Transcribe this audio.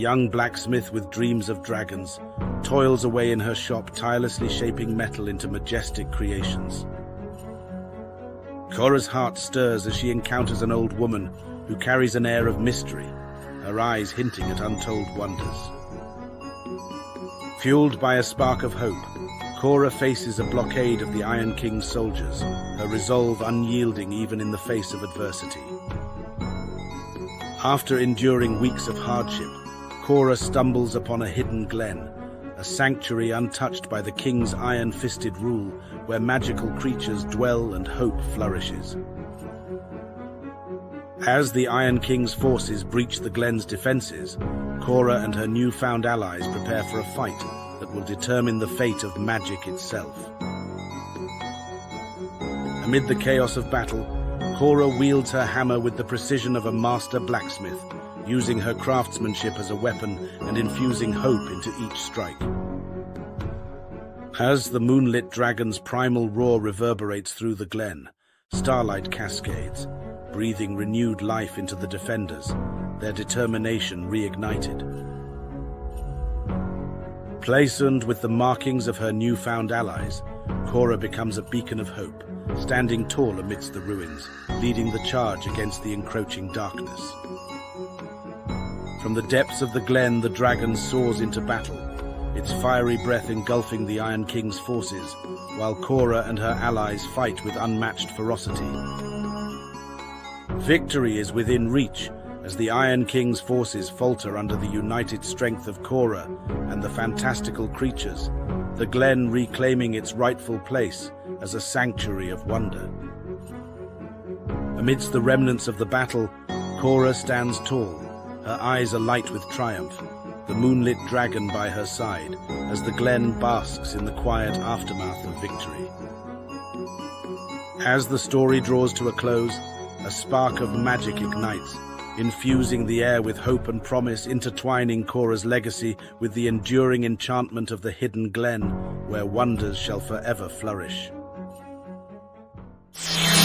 young blacksmith with dreams of dragons, toils away in her shop, tirelessly shaping metal into majestic creations. Cora's heart stirs as she encounters an old woman who carries an air of mystery, her eyes hinting at untold wonders. Fueled by a spark of hope, Cora faces a blockade of the Iron King's soldiers, her resolve unyielding even in the face of adversity. After enduring weeks of hardship, Cora stumbles upon a hidden glen, a sanctuary untouched by the king's iron-fisted rule, where magical creatures dwell and hope flourishes. As the Iron King's forces breach the glen's defenses, Cora and her newfound allies prepare for a fight that will determine the fate of magic itself. Amid the chaos of battle, Cora wields her hammer with the precision of a master blacksmith, using her craftsmanship as a weapon and infusing hope into each strike. As the moonlit dragon's primal roar reverberates through the glen, starlight cascades, breathing renewed life into the defenders, their determination reignited. Placened with the markings of her newfound allies, Cora becomes a beacon of hope, standing tall amidst the ruins, leading the charge against the encroaching darkness. From the depths of the glen, the dragon soars into battle, its fiery breath engulfing the Iron King's forces, while Cora and her allies fight with unmatched ferocity. Victory is within reach as the Iron King's forces falter under the united strength of Cora and the fantastical creatures, the glen reclaiming its rightful place as a sanctuary of wonder. Amidst the remnants of the battle, Cora stands tall, her eyes alight with triumph, the moonlit dragon by her side, as the glen basks in the quiet aftermath of victory. As the story draws to a close, a spark of magic ignites, infusing the air with hope and promise, intertwining Cora's legacy with the enduring enchantment of the hidden glen, where wonders shall forever flourish you